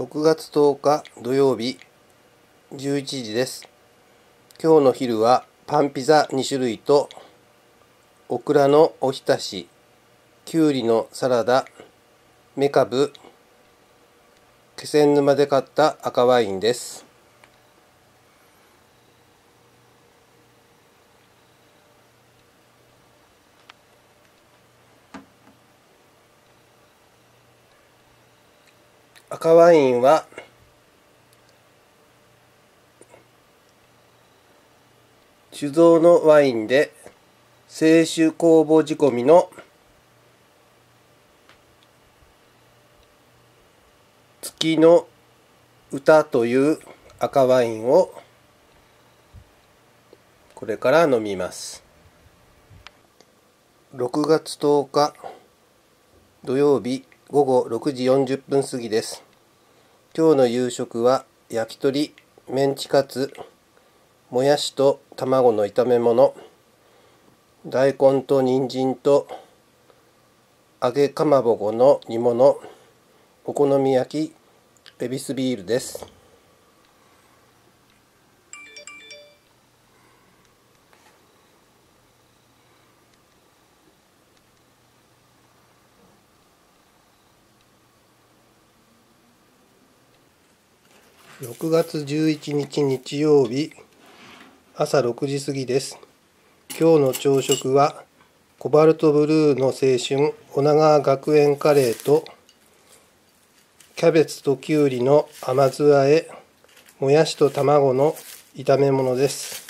6月10日土曜日11時です。今日の昼はパンピザ2種類とオクラのおひたしきゅうりのサラダめかぶ気仙沼で買った赤ワインです。赤ワインは酒造のワインで清酒酵母仕込みの月の歌という赤ワインをこれから飲みます。6月10日土曜日。午後6時40分過ぎです。今日の夕食は焼き鳥メンチカツもやしと卵の炒め物。大根と人参と揚げかまぼこの煮物。お好み焼きエビスビールです。6月11日日曜日朝6時過ぎです。今日の朝食はコバルトブルーの青春女川学園カレーとキャベツときゅうりの甘酢あえもやしと卵の炒め物です。